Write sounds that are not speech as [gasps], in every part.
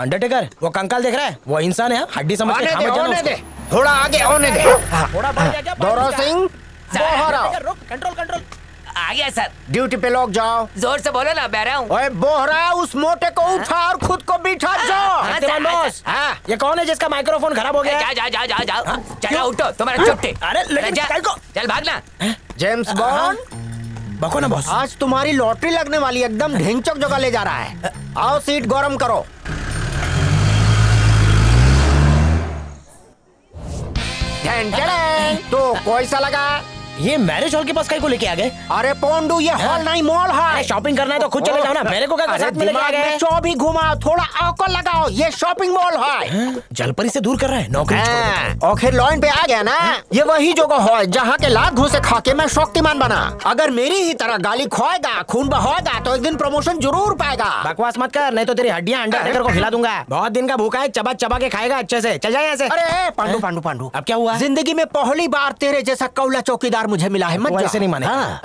Undertaker वो कंकाल देख रहा है? वो इंसान है हड्डी समझ के आने दे होने दे थोड़ा आगे होने दे। थोड़ा बढ़ गया क्या दौरा सिंह बोहरा रुक कंट्रोल कंट्रोल आ गया सर। ड्यूटी पे लोग जाओ। ज़ोर से बोलो ना बह रहा हूँ। ओए बोहरा उस मोटे को उठा और खुद को बिठा जाओ हाँ, हाँ, बॉस हाँ ये कौन है जिसका माइक्रोफोन खराब हो गया? जा जा जा जा जा। चलो उठो तुम्हारा चुपटे अरे, लेकिन जा, कल को- चल भागना जेम्स बॉन्ड। बको ना बॉस। आज तुम्हारी लॉटरी लगने वाली एकदम ढिंचक जगह ले जा रहा है। आओ सीट गरम करो। ढन। तो कैसा लगा ये मैरिज हॉल के पास कहीं को लेके आ गए? अरे पोंडू ये हॉल नहीं मॉल अरे है शॉपिंग करना है तो खुद चले जाओ ना। मेरे को क्या साथ में लेके आ गए? चौबी घुमाओ थोड़ा अकल लगाओ ये शॉपिंग मॉल है। जलपरी से दूर कर रहा है नौकरी देता है। हाँ, आखिर लाइन पे आ गया ना। ये वही जगह है जहाँ के लात घुसे खा के मैं शक्तिमान बना। अगर मेरी ही तरह गाली खोएगा खून बहाएगा तो एक दिन प्रमोशन ज़रूर पाएगा। बकवास मत कर नहीं तो तेरी हड्डियाँ अंडरटेकर को खिला दूँगा। बहुत दिन का भूखा है चबा चबा के खाएगा अच्छे से। चल जाए ऐसे अरे पांडु पांडु पांडु। अब क्या हुआ? ज़िंदगी में पहली बार तेरे जैसा कौला चौकीदार मुझे मिला है मत जा। ऐसे नहीं माने हाँ।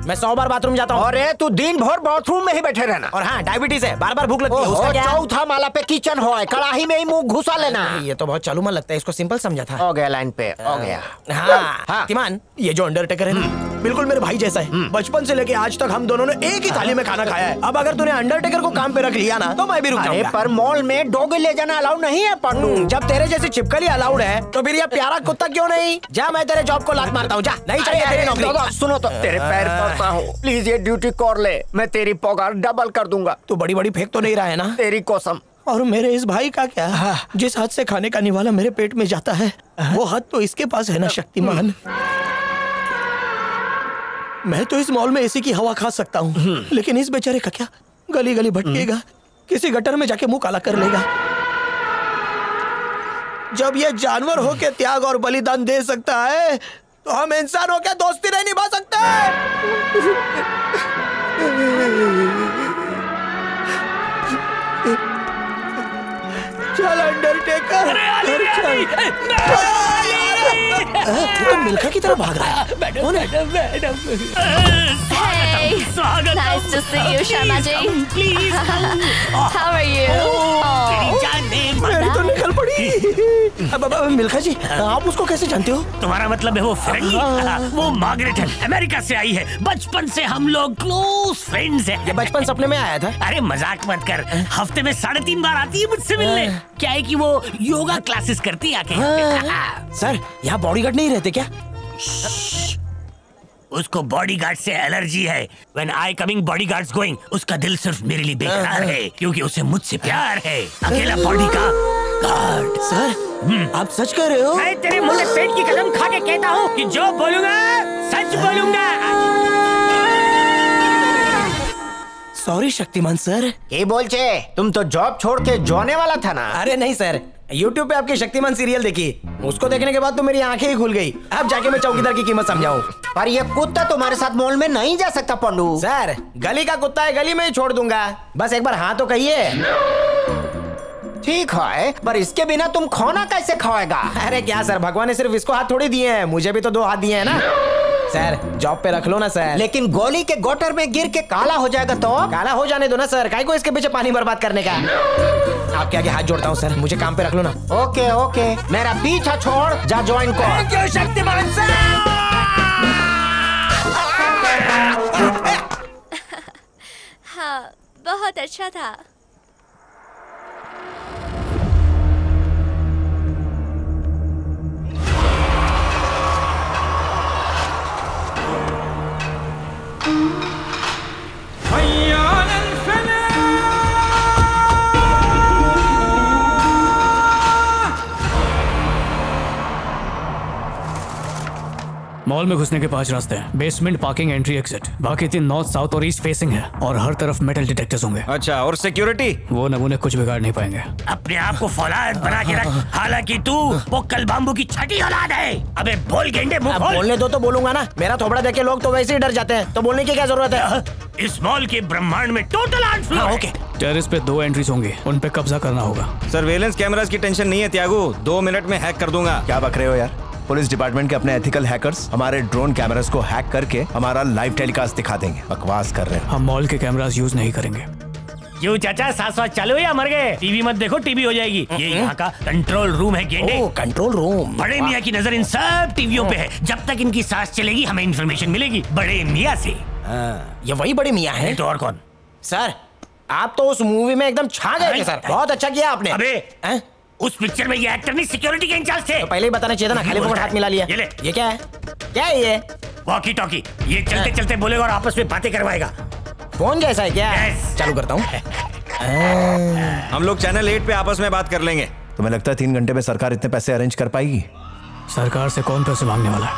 मैं सौ बार बाथरूम जाता हूँ। अरे तू दिन भर बाथरूम में ही बैठे रहना। और हाँ डायबिटीज़ है बार बार भूख लगती है उसका चौथा माला पे किचन हो कड़ाही में ही मुँह घुसा लेना। ये तो बहुत चालू मन लगता है इसको सिंपल समझा था। हो गया लाइन पे हो गया। हाँ हाँ। तिमान ये जो अंडरटेकर है बिल्कुल मेरे भाई जैसा है। बचपन से लेके आज तक हम दोनों ने एक ही थाली में खाना खाया है। अब अगर तूने अंडरटेकर को काम पे रख लिया ना तो मैं भी रुक अरे पर मॉल में डॉग ले जाना अलाउ नहीं है पांडु। हम्म, जब तेरे जैसे चिपकली अलाउड है तो फिर ये प्यारा कुत्ता क्यों नहीं? जा मैं तेरे जॉब को लात मारता हूँ। जा। नहीं चाहिए तेरी नौकरी। सुनो तो। तेरे पैर पड़ता हूँ प्लीज़ ये ड्यूटी कर ले। मैं तेरी पगार डबल कर दूँगा। तू बड़ी बड़ी फेंक तो नहीं रहा है ना? तेरी कसम। और मेरे इस भाई का क्या? हाँ। जिस हाथ से खाने का निवाला मेरे पेट में जाता है वो हाथ तो इसके पास है ना शक्तिमान। मैं तो इस मॉल में एसी की हवा खा सकता हूँ। लेकिन इस बेचारे का क्या? गली गली भटकेगा किसी गटर में जाके मुँह काला कर लेगा। जब ये जानवर हो के त्याग और बलिदान दे सकता है तो हम इंसान हो के दोस्ती नहीं निभा सकते! चल अंडरटेकर ये तो मिल्खा की तरफ़ भाग रहा है। कौन है? Hey, nice to see you, Sharma ji. [laughs] How are you? Oh, मेरी तो निकल पड़ी [laughs] अब, मिल्खा जी आप उसको कैसे जानते हो? तुम्हारा मतलब है वो फ्रेंड वो मार्गरेट है अमेरिका से आई है। बचपन से हम लोग क्लोज फ्रेंड्स ये हैं बचपन सपने में आया था? अरे मज़ाक मत कर। हफ़्ते में साढ़े तीन बार आती है मुझसे मिलने। क्या है कि वो योगा क्लासेस करती है आके सर यहाँ बॉडीगार्ड नहीं रहते क्या? उसको बॉडीगार्ड से एलर्जी है। When I coming bodyguards going उसका दिल सिर्फ़ मेरे लिए बेकरार है। क्योंकि उसे मुझसे प्यार है। अकेला बॉडी का गार्ड सर आप सच कह रहे हो? मैं तेरे मुँह में पेट की कसम खा के कहता हूँ कि जो बोलूँगा सच बोलूँगा। Sorry Shaktimaan sir. ये बोल चे? तुम तो जॉब छोड़ के जोने वाला था ना? अरे नहीं सर। YouTube पे आपकी शक्तिमान सीरियल देखी। उसको देखने के बाद तो मेरी आँखें ही खुल गई। अब जाके मैं चौकीदार की कीमत समझाऊं। पर ये कुत्ता तुम्हारे साथ मॉल में नहीं जा सकता पंडू। सर गली का कुत्ता है गली में ही छोड़ दूँगा। बस एक बार हाँ तो कहिए। ठीक है पर इसके बिना तुम खाना कैसे खाएगा? अरे क्या सर? भगवान ने सिर्फ़ इसको हाथ थोड़ी दिए हैं। मुझे भी तो दो हाथ दिए हैं ना। सर जॉब पे रख लो ना सर। लेकिन गोली के गोटर में गिर के काला हो जाएगा तो? काला हो जाने दो ना सर। काय को इसके पीछे पानी बर्बाद करने का? आपके आगे हाथ जोड़ता हूँ सर। मुझे काम पे रख लो ना। Okay okay. मेरा पीछा छोड़। जा ज्वाइन कर। शक्तिमान सर! हाँ बहुत अच्छा था। मॉल में घुसने के पाँच रास्ते हैं। बेसमेंट पार्किंग एंट्री एक्सिट बाकी तीन नॉर्थ साउथ और ईस्ट फेसिंग है और हर तरफ़ मेटल डिटेक्टर्स होंगे। अच्छा और सिक्योरिटी वो नमूने कुछ बिगाड़ नहीं पाएँगे। अपने आप को फौलाद बना के रख। हालाँकि तू वो कल बाम्बू की छठी औलाद है। अबे बोल गेंडे मुँह बोलने दो तो बोलूँगा ना। मेरा थोबड़ा देखे लोग तो वैसे ही डर जाते हैं। तो बोलने की क्या ज़रूरत है? इस मॉल के ब्रह्मांड में टोटल आठ फ्लोर हाँ, ओके टेरिस पे दो एंट्रीज होंगी। उन पे कब्जा करना होगा। सर्वेलेंस कैमरास की टेंशन नहीं है त्यागू। दो मिनट में हैक कर दूँगा। क्या बक रहे हो यार? पुलिस डिपार्टमेंट के अपने एथिकल हैकर्स हमारे ड्रोन कैमरास को हैक करके हमारा लाइव टेलीकास्ट दिखा देंगे। बकवास कर रहे हो। हम मॉल के कैमरास यूज़ नहीं करेंगे। क्यों चाचा सांस वास चालू है या मर गए? टीवी मत देखो टीवी हो जाएगी। ये यहाँ का कंट्रोल रूम है गेंडे। ओ कंट्रोल रूम बड़े मियाँ की नज़र इन सब टीवियों पे है। जब तक इनकी सांस चलेगी हमें इन्फॉर्मेशन मिलेगी। बड़े मियाँ से। ये वही बड़े मियाँ है। तो और कौन? सर आप तो उस मूवी में एकदम छा गए सर। बहुत अच्छा किया आपने। अबे हैं? उस पिक्चर में ये एक्टर नहीं सिक्योरिटी के इंचार्ज थे। तो पहले ही बताना चाहिए था ना खाली फोकट हाथ मिला लिया। ये ले। ये क्या है? क्या है ये? वॉकी टॉकी ये चलते चलते बोलेगा और आपस में बातें करवाएगा। फ़ोन जैसा है क्या? चालू करता हूँ। [laughs] हम लोग चैनल एट पे आपस में बात कर लेंगे। तुम्हें लगता है तीन घंटे में सरकार इतने पैसे अरेंज कर पाएगी? सरकार से कौन पैसे मांगने वाला है?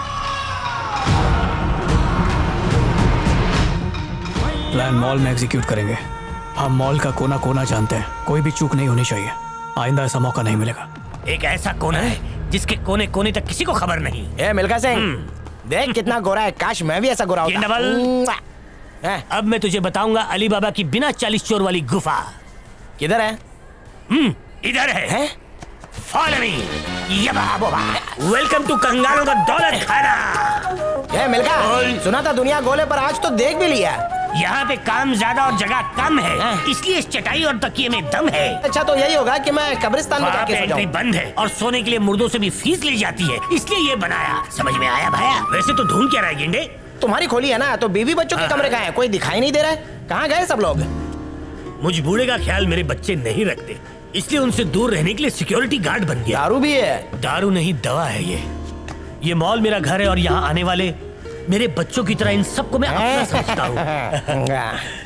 प्लान मॉल में एग्जीक्यूट करेंगे। हम मॉल का कोना कोना जानते हैं। कोई भी चूक नहीं होनी चाहिए। आइंदा ऐसा मौका नहीं मिलेगा। एक ऐसा कोना है जिसके कोने कोने तक किसी को खबर नहीं। ए मिल्खा सिंह देख कितना गोरा है। काश मैं भी ऐसा गोरा ये होता। डबल। अब मैं तुझे बताऊँगा अली बाबा की बिना चालीस चोर वाली गुफा। किधर है? हम्म, इधर है। हैं? फॉलो मी वेलकम टू कंगालों का दौलत खाना। ए मिल्खा सुना था दुनिया गोले पर आज तो देख भी लिया। यहाँ पे काम ज़्यादा और जगह कम है। हाँ। इसलिए इस चटाई और तकिए में दम है। अच्छा तो यही होगा कि मैं कब्रिस्तान में जाके सो एंट्री बंद है और सोने के लिए मुर्दों से भी फ़ीस ली जाती है। इसलिए ये बनाया। समझ में आया भाया? वैसे तो ढूंढ क्या रहा है गेंडे? तुम्हारी खोली है ना तो बीवी बच्चों के हाँ। कमरे कहाँ है? कोई दिखाई नहीं दे रहा है? कहाँ गए सब लोग? मुझ बूढ़े का ख्याल मेरे बच्चे नहीं रखते। इसलिए उनसे दूर रहने के लिए सिक्योरिटी गार्ड बन गया। दारू भी है। दारू नहीं दवा है ये। ये मॉल मेरा घर है और यहाँ आने वाले मेरे बच्चों की तरह इन सबको मैं अपना [laughs] समझता हूँ।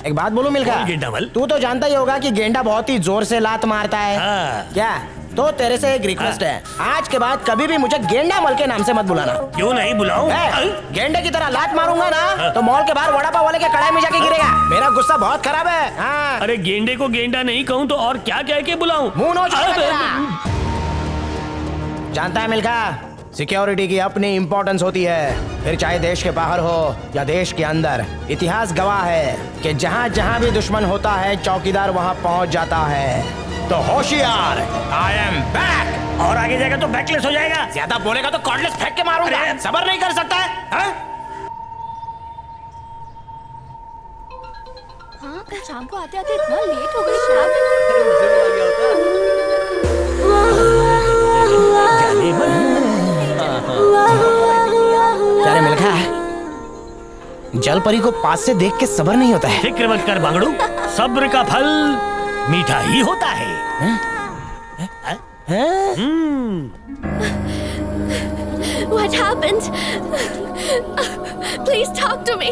एक बात बोलूँ मिल्खा? गेंडा मल। तू तो जानता ही होगा कि गेंडा बहुत ही ज़ोर से लात मारता है। हाँ। क्या? तो तेरे से एक रिक्वेस्ट है। आज के बाद कभी भी मुझे गेंडा मल के नाम से मत बुलाना। क्यों नहीं बुलाऊं? गेंडे की तरह लात मारूँगा ना तो मॉल के बाहर वड़ा पाव वाले के कड़ाई में जाके गिरेगा। मेरा गुस्सा बहुत खराब है। हाँ। अरे गेंडे को गेंडा नहीं कहूँ तो और क्या कह के बुलाऊं? मुँह। जानता है मिल्खा? सिक्योरिटी की अपनी इंपॉर्टेंस होती है फिर चाहे देश के बाहर हो या देश के अंदर इतिहास गवाह है कि जहाँ जहाँ भी दुश्मन होता है चौकीदार वहाँ पहुँच जाता है तो होशियार आई एम बैक और आगे जाएगा तो बैकलेस हो जाएगा ज़्यादा बोलेगा तो कॉर्डलेस फेंक के मारूँगा! सबर नहीं कर सकता है हाँ? हाँ कल शाम को आते आते इतना लेट हो गई शराब जाने मन। जल परी को पास से देख के सबर नहीं होता है फ़िक्र मत कर बांगड़ू सब्र का फल मीठा ही होता है What happened? Please talk to me.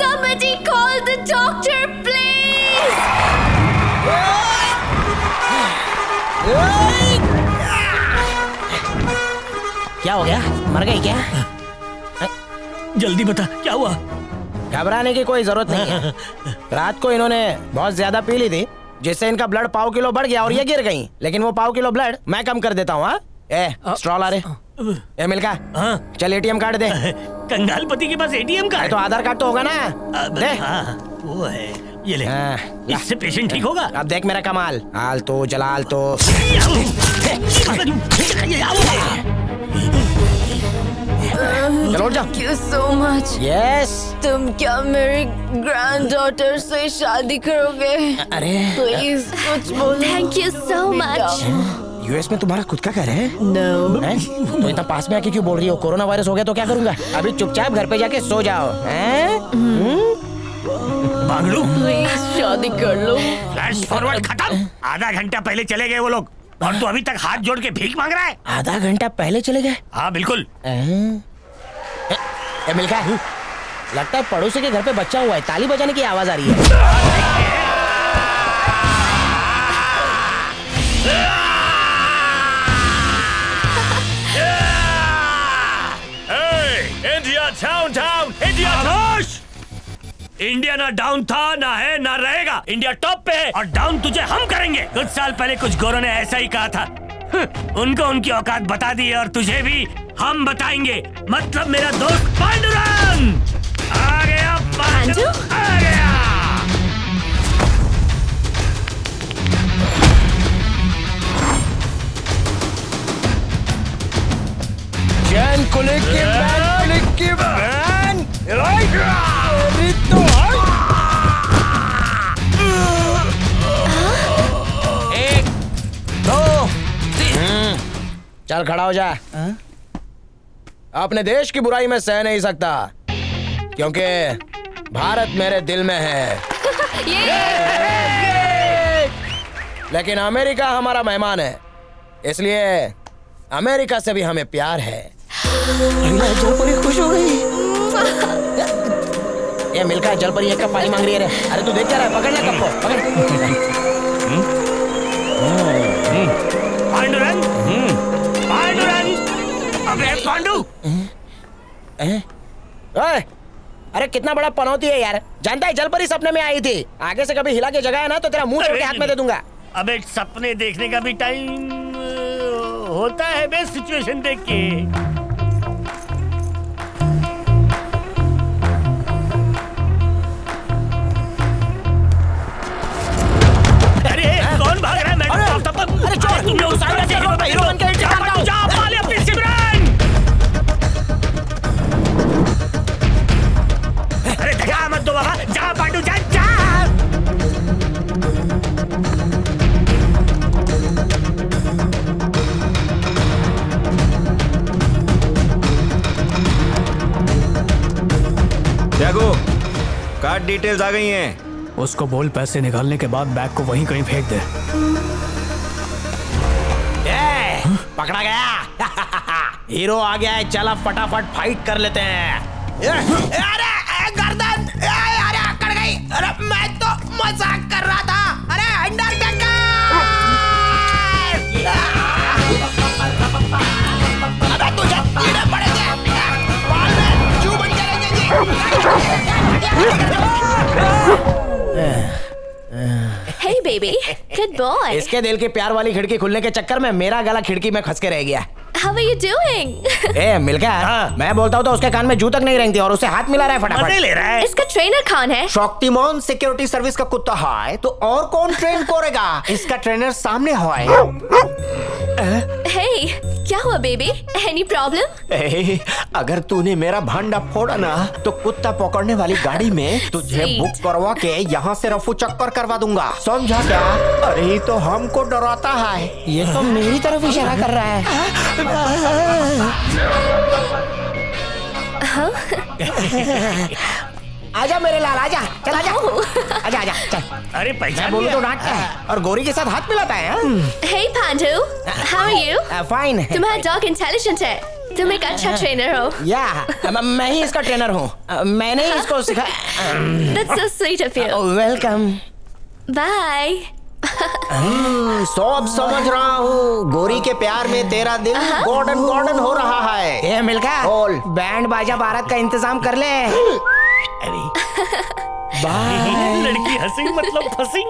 Somebody call the doctor, please. क्या हो गया मर गई क्या जल्दी बता क्या हुआ? घबराने की कोई ज़रूरत नहीं है। [laughs] रात को इन्होंने बहुत ज़्यादा पी ली थी जिससे इनका ब्लड पाव किलो बढ़ गया और ये गिर गई। लेकिन वो पाव किलो ब्लड मैं कम कर देता हूँ हाँ? ए स्ट्रॉल आ रे ए मिल्का हाँ। चल एटीएम कार्ड दे। [laughs] कंगाल पति के पास एटीएम कार्ड? तो आधार कार्ड तो होगा ना। दे। हाँ वो है। ये ले। हाँ, इससे पेशेंट ठीक होगा? अब देख मेरा कमाल। हाल तो जलाल तो। [laughs] चलो उठ जाओ Thank you so much. Yes तुम क्या मेरी ग्रैंड डॉटर से शादी करोगे? अरे। प्लीज़ कुछ बोलो। Thank you so much US में तुम्हारा खुद का घर है? नो हैं? तो इतना पास में आके क्यों बोल रही हो? कोरोना वायरस हो गया तो क्या करूँगा? अभी चुपचाप घर पे जाके सो जाओ। हैं? प्लीज़ शादी कर लो। फ्लैश फॉरवर्ड खत्म। आधा घंटा पहले चले गए वो लोग। और तू अभी तक हाथ जोड़ के भीख मांग रहा है? आधा घंटा पहले चले गए। हाँ बिल्कुल। मिल्खा लगता है पड़ोसी के घर पे बच्चा हुआ है। ताली बजाने की आवाज़ आ रही है। इंडिया ना डाउन था ना है ना रहेगा। इंडिया टॉप पे है और डाउन तुझे हम करेंगे। कुछ साल पहले कुछ गोरों ने ऐसा ही कहा था। हम्म, उनको उनकी औकात बता दी और तुझे भी हम बताएँगे। मतलब मेरा दोस्त पांडुरंग! आ गया पांडु? आ गया! चैन को लेके बैन को लेके तो एक दो चल खड़ा हो जा। अपने देश की बुराई में सह नहीं सकता क्योंकि भारत मेरे दिल में है। [laughs] ये। ये। लेकिन अमेरिका हमारा मेहमान है इसलिए अमेरिका से भी हमें प्यार है। [gasps] तो खुश हो गई। [laughs] ये मिलका जलपरी एक कप पानी मांग रही है रे। अरे तू देख क्या रहा है? पकड़ ले कप को पकड़। पांडुरंग। पांडुरंग। अबे पांडु। ओए, अरे कितना बड़ा पनौती है यार। जानता है जलपरी सपने में आई थी। आगे से कभी हिला के जगह है ना तो तेरा मुँह के हाथ में दे दूँगा। अबे सपने देखने का भी टाइम होता है बे सिचुएशन देख के। हीरो, हीरो बन के जा निकलता। जा पाले अपनी सिमरन! अरे धगा मत दो बाबा जा पांडु जा जा त्यागो कार्ड डिटेल्स आ गई हैं। उसको बोल पैसे निकालने के बाद बैग को वहीं कहीं फेंक दे। पकड़ा गया। [laughs] हीरो आ गया है चल फटाफट फाइट कर लेते हैं। अरे गर्दन अरे अकड़ गई। अरे मैं तो मज़ाक कर रहा था। अरे अंडरटेकर अबे तुझे कीड़े पड़ेंगे बाल में जू बन के रहेंगे Hey, [laughs] baby. [laughs] Good boy. इसके दिल की प्यार वाली खिड़की खुलने के चक्कर में मेरा गला खिड़की में खस के रह गया How are you doing? [laughs] ए मिलकर हाँ। मैं बोलता हूँ तो उसके कान में जूतक नहीं रेंगती और उसे हाथ मिला रहा है फटाफट ले रहा है इसका ट्रेनर कौन है शक्तिमान सिक्योरिटी सर्विस का कुत्ता है तो और कौन ट्रेन करेगा इसका ट्रेनर सामने है Hey, क्या हुआ बेबी एनी प्रॉब्लम अगर तूने मेरा भांडा फोड़ा ना तो कुत्ता पकड़ने वाली गाड़ी में [laughs] तुझे. बुक करवा के यहाँ से रफू चक्कर करवा दूँगा। समझा क्या? अरे तो हमको डराता है। ये तो मेरी तरफ़ इशारा कर रहा है। [laughs] [laughs] आजा मेरे लाल आजा चल आजा। आजा आजा चल। अरे पहचान बोलूँ तो? डांटता है और गोरी के साथ हाथ मिलाता है Hey Pandu how are you? Fine तुम्हारा डॉग इंटेलिजेंट है। तुम एक अच्छा ट्रेनर हो। या म- मैं ही इसका ट्रेनर हूँ। मैंने ही इसको सिखा [laughs] That's so sweet of you. Welcome Bye. सब समझ रहा हूँ। गोरी के प्यार में तेरा दिल गोल्डन गोल्डन हो रहा है। ये मिलका बोल। बैंड बाजा भारत का इंतज़ाम कर ले। [laughs] अरे [laughs] लड़की हँसी मतलब फंसी।